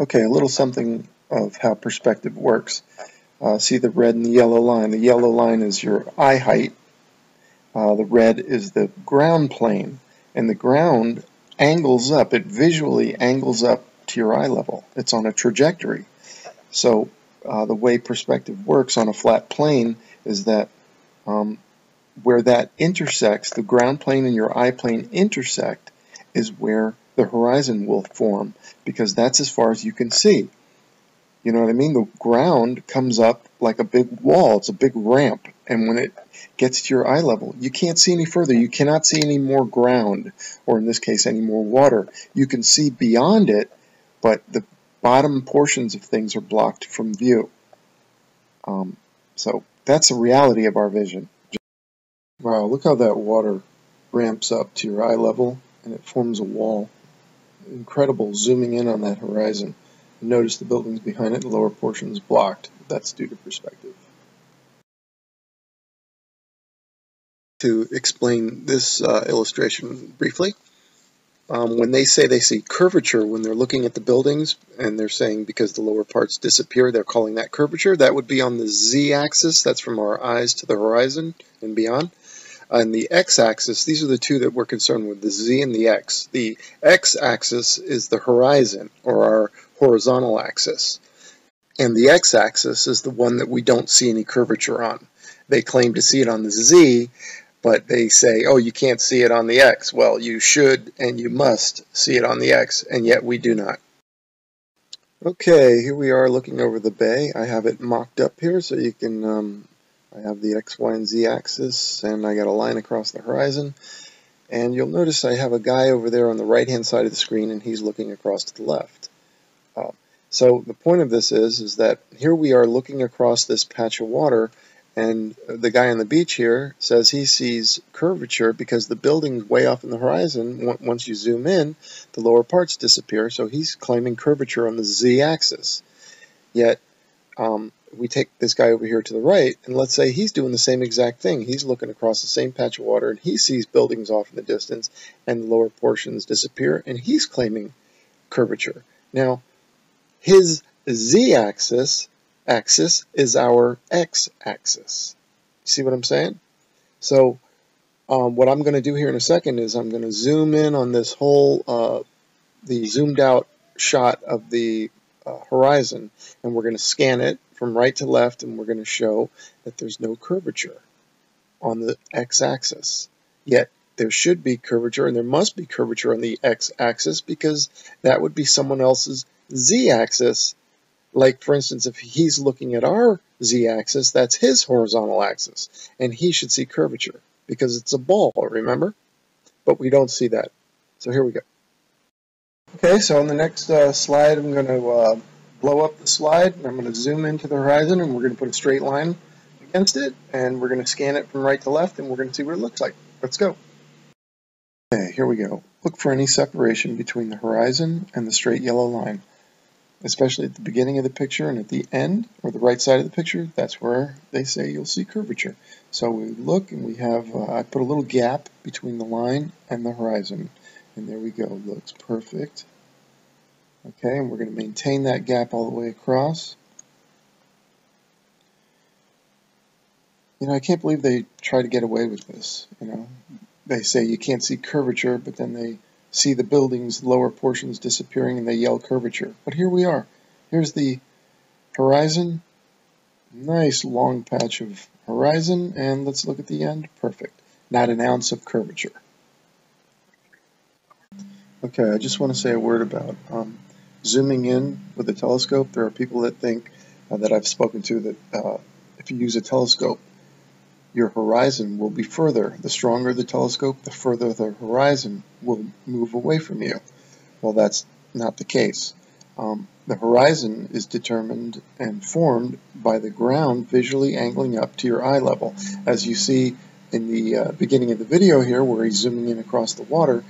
Okay, a little something of how perspective works. Uh, see the red and the yellow line. The yellow line is your eye height. Uh, the red is the ground plane. And the ground angles up. It visually angles up to your eye level. It's on a trajectory. So uh, the way perspective works on a flat plane is that um, where that intersects, the ground plane and your eye plane intersect, is where the horizon will form because that's as far as you can see. You know what I mean? The ground comes up like a big wall. It's a big ramp. And when it gets to your eye level, you can't see any further. You cannot see any more ground, or in this case, any more water. You can see beyond it, but the bottom portions of things are blocked from view. Um, so that's the reality of our vision. Wow, look how that water ramps up to your eye level and it forms a wall incredible zooming in on that horizon. Notice the buildings behind it, the lower portion is blocked. That's due to perspective. To explain this uh, illustration briefly, um, when they say they see curvature when they're looking at the buildings, and they're saying because the lower parts disappear, they're calling that curvature, that would be on the z-axis, that's from our eyes to the horizon and beyond on the x-axis, these are the two that we're concerned with, the z and the x. The x-axis is the horizon, or our horizontal axis. And the x-axis is the one that we don't see any curvature on. They claim to see it on the z, but they say, oh, you can't see it on the x. Well, you should and you must see it on the x, and yet we do not. Okay, here we are looking over the bay. I have it mocked up here so you can um, I have the X, Y, and Z axis, and I got a line across the horizon. And you'll notice I have a guy over there on the right-hand side of the screen, and he's looking across to the left. Uh, so the point of this is, is that here we are looking across this patch of water, and the guy on the beach here says he sees curvature because the building's way off in the horizon. Once you zoom in, the lower parts disappear, so he's claiming curvature on the z-axis. Yet, um, we take this guy over here to the right, and let's say he's doing the same exact thing. He's looking across the same patch of water, and he sees buildings off in the distance, and the lower portions disappear, and he's claiming curvature. Now, his z-axis axis is our x-axis. See what I'm saying? So um, what I'm going to do here in a second is I'm going to zoom in on this whole, uh, the zoomed out shot of the uh, horizon, and we're going to scan it from right to left and we're going to show that there's no curvature on the x-axis. Yet there should be curvature and there must be curvature on the x-axis because that would be someone else's z-axis. Like for instance, if he's looking at our z-axis, that's his horizontal axis and he should see curvature because it's a ball, remember? But we don't see that. So here we go. Okay, so on the next uh, slide, I'm going to uh, blow up the slide. and I'm going to zoom into the horizon and we're going to put a straight line against it and we're going to scan it from right to left and we're going to see what it looks like. Let's go. Okay, here we go. Look for any separation between the horizon and the straight yellow line, especially at the beginning of the picture and at the end or the right side of the picture. That's where they say you'll see curvature. So we look and we have, uh, I put a little gap between the line and the horizon. And there we go. Looks perfect. Okay, and we're going to maintain that gap all the way across. You know, I can't believe they try to get away with this. You know, they say you can't see curvature, but then they see the building's lower portions disappearing and they yell curvature. But here we are. Here's the horizon. Nice long patch of horizon, and let's look at the end. Perfect. Not an ounce of curvature. Okay, I just want to say a word about um, zooming in with a telescope, there are people that think uh, that I've spoken to that uh, if you use a telescope, your horizon will be further. The stronger the telescope, the further the horizon will move away from you. Well, that's not the case. Um, the horizon is determined and formed by the ground visually angling up to your eye level. As you see in the uh, beginning of the video here, where he's zooming in across the water,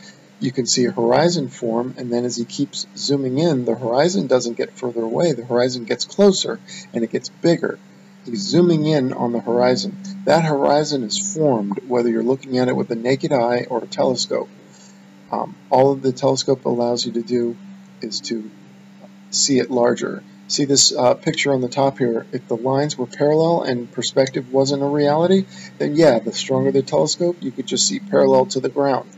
you can see a horizon form, and then as he keeps zooming in, the horizon doesn't get further away, the horizon gets closer, and it gets bigger. He's zooming in on the horizon. That horizon is formed whether you're looking at it with the naked eye or a telescope. Um, all the telescope allows you to do is to see it larger. See this uh, picture on the top here? If the lines were parallel and perspective wasn't a reality, then yeah, the stronger the telescope, you could just see parallel to the ground.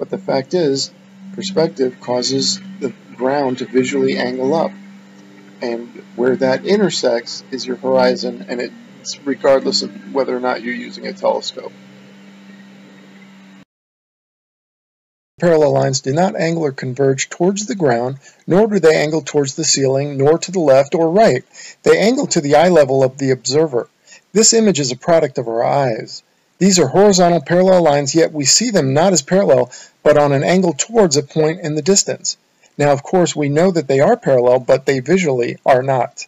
But the fact is, perspective causes the ground to visually angle up. And where that intersects is your horizon, and it's regardless of whether or not you're using a telescope. Parallel lines do not angle or converge towards the ground, nor do they angle towards the ceiling, nor to the left or right. They angle to the eye level of the observer. This image is a product of our eyes. These are horizontal parallel lines, yet we see them not as parallel, but on an angle towards a point in the distance. Now, of course, we know that they are parallel, but they visually are not.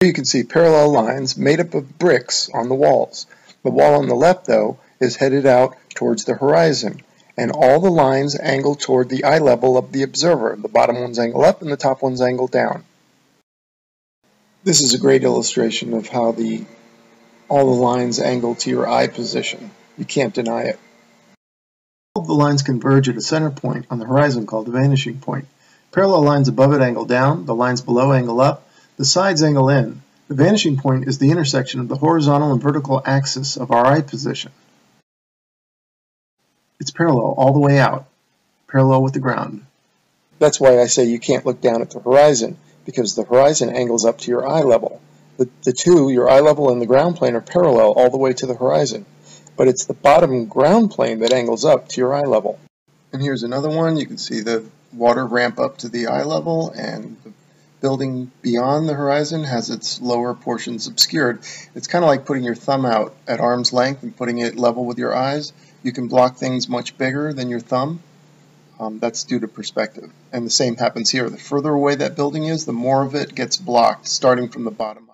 Here you can see parallel lines made up of bricks on the walls. The wall on the left, though, is headed out towards the horizon and all the lines angle toward the eye level of the observer. The bottom ones angle up and the top ones angle down. This is a great illustration of how the all the lines angle to your eye position. You can't deny it. All of the lines converge at a center point on the horizon called the vanishing point. Parallel lines above it angle down, the lines below angle up, the sides angle in. The vanishing point is the intersection of the horizontal and vertical axis of our eye position. It's parallel all the way out, parallel with the ground. That's why I say you can't look down at the horizon, because the horizon angles up to your eye level. The, the two, your eye level and the ground plane, are parallel all the way to the horizon. But it's the bottom ground plane that angles up to your eye level. And here's another one. You can see the water ramp up to the eye level and the building beyond the horizon has its lower portions obscured. It's kind of like putting your thumb out at arm's length and putting it level with your eyes. You can block things much bigger than your thumb. Um, that's due to perspective. And the same happens here. The further away that building is, the more of it gets blocked, starting from the bottom